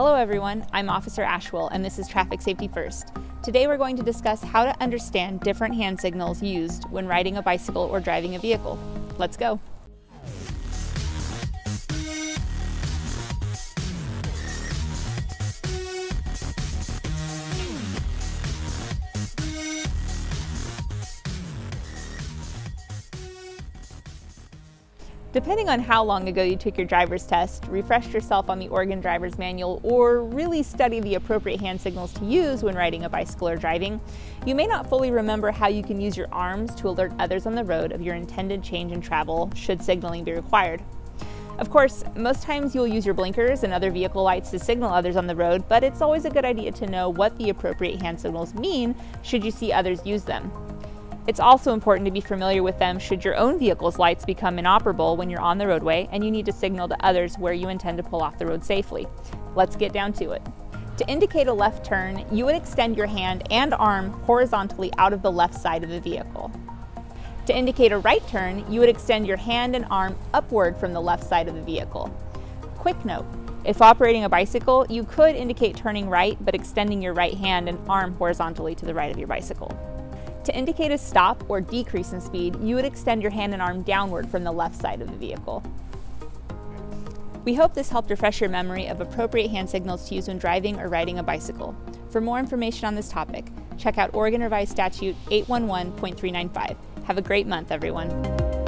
Hello everyone, I'm Officer Ashwell and this is Traffic Safety First. Today we're going to discuss how to understand different hand signals used when riding a bicycle or driving a vehicle. Let's go. Depending on how long ago you took your driver's test, refreshed yourself on the Oregon Driver's Manual, or really study the appropriate hand signals to use when riding a bicycle or driving, you may not fully remember how you can use your arms to alert others on the road of your intended change in travel should signaling be required. Of course, most times you'll use your blinkers and other vehicle lights to signal others on the road, but it's always a good idea to know what the appropriate hand signals mean should you see others use them. It's also important to be familiar with them should your own vehicle's lights become inoperable when you're on the roadway and you need to signal to others where you intend to pull off the road safely. Let's get down to it. To indicate a left turn, you would extend your hand and arm horizontally out of the left side of the vehicle. To indicate a right turn, you would extend your hand and arm upward from the left side of the vehicle. Quick note, if operating a bicycle, you could indicate turning right, but extending your right hand and arm horizontally to the right of your bicycle. To indicate a stop or decrease in speed, you would extend your hand and arm downward from the left side of the vehicle. We hope this helped refresh your memory of appropriate hand signals to use when driving or riding a bicycle. For more information on this topic, check out Oregon Revised Statute 811.395. Have a great month, everyone.